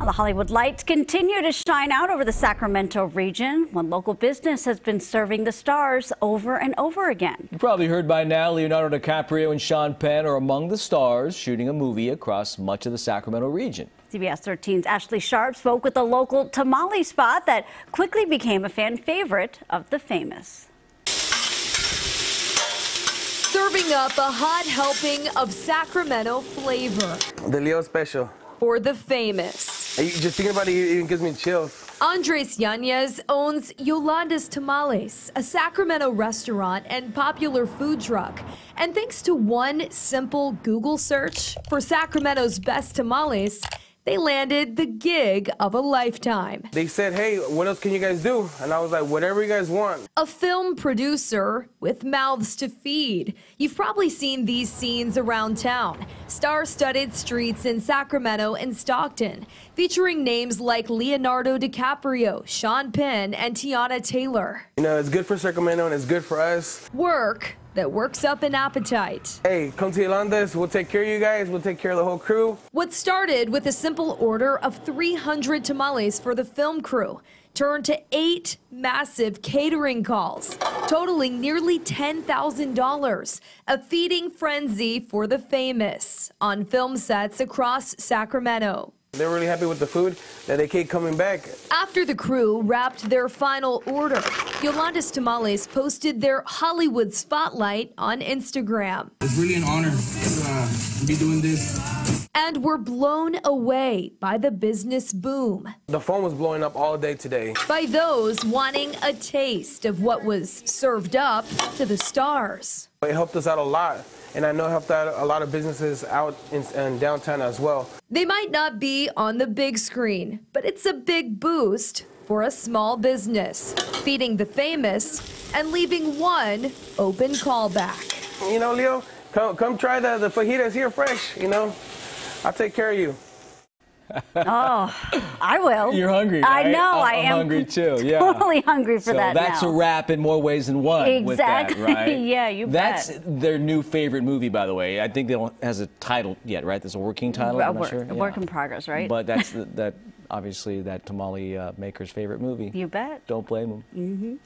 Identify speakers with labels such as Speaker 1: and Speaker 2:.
Speaker 1: Well, the Hollywood lights continue to shine out over the Sacramento region. One local business has been serving the stars over and over again.
Speaker 2: You probably heard by now Leonardo DiCaprio and Sean Penn are among the stars shooting a movie across much of the Sacramento region.
Speaker 1: CBS 13's Ashley Sharp spoke with a local tamale spot that quickly became a fan favorite of the famous.
Speaker 3: Serving up a hot helping of Sacramento flavor
Speaker 4: The Leo special.
Speaker 3: for the famous.
Speaker 4: Hey, Just thinking about it even gives me chills.
Speaker 3: Andres Yanez owns Yolanda's Tamales, a Sacramento restaurant and popular food truck. And thanks to one simple Google search for Sacramento's best tamales, they landed the gig of a lifetime.
Speaker 4: They said, hey, what else can you guys do? And I was like, whatever you guys want.
Speaker 3: A film producer with mouths to feed. You've probably seen these scenes around town. Star studded streets in Sacramento and Stockton, featuring names like Leonardo DiCaprio, Sean Penn, and Teyana Taylor.
Speaker 4: You know, it's good for Sacramento and it's good for us.
Speaker 3: Work that works up an appetite.
Speaker 4: Hey, come to Yolanda's. We'll take care of you guys. We'll take care of the whole crew.
Speaker 3: What started with a simple order of 300 tamales for the film crew turned to eight massive catering calls, totaling nearly $10,000. A feeding frenzy for the famous on film sets across Sacramento.
Speaker 4: They're really happy with the food that they keep coming back.
Speaker 3: After the crew wrapped their final order, Yolanda's Tamales posted their Hollywood spotlight on Instagram.
Speaker 5: It's really an honor to uh, be doing this.
Speaker 3: And were blown away by the business boom.
Speaker 4: The phone was blowing up all day today.
Speaker 3: by those wanting a taste of what was served up to the stars.
Speaker 4: It helped us out a lot. And I know it helped out a lot of businesses out in, in downtown as well.
Speaker 3: They might not be on the big screen, but it's a big boost for a small business, feeding the famous and leaving one open callback.
Speaker 4: You know, Leo, come, come try the, the fajitas here fresh, you know. I'll take care of you.
Speaker 1: Oh, I will.
Speaker 2: You're hungry,
Speaker 1: I know.
Speaker 2: I'm-
Speaker 1: I
Speaker 2: I'm hungry too, yeah.
Speaker 1: Totally hungry for
Speaker 2: so
Speaker 1: that
Speaker 2: that's
Speaker 1: now.
Speaker 2: a wrap in more ways than one with that,
Speaker 1: Exactly.
Speaker 2: right?
Speaker 1: Yeah, you
Speaker 2: That's
Speaker 1: bet.
Speaker 2: That's their new favorite movie, by the way. I think they don't has a title yet, right? There's a working title.
Speaker 1: A
Speaker 2: I'm not
Speaker 1: work-
Speaker 2: sure.
Speaker 1: a work in progress, right?
Speaker 2: But that's the, that obviously that tamale uh, maker's favorite movie.
Speaker 1: You bet.
Speaker 2: Don't blame them.